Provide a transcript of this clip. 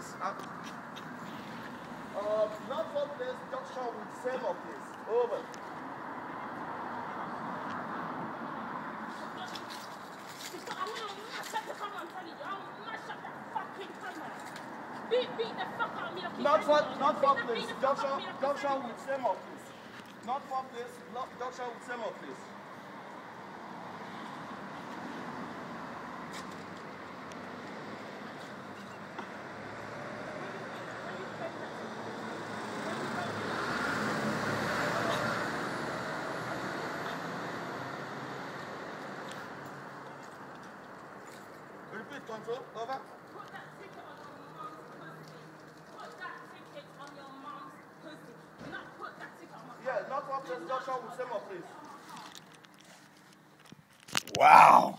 this. I, uh, not for place. Joshua with several place. Over. Beat, beat the fuck out of me. okay? Not for, not for place. beat the fuck out Joshua, of me, okay? Joshua with several place. Not for place. Not Joshua with several place. Repeat, control. Over. Put that ticket on your mom's pussy. Put that ticket on your mom's pussy. Not put that ticket on my Yeah, not for place. Joshua with several place. Wow.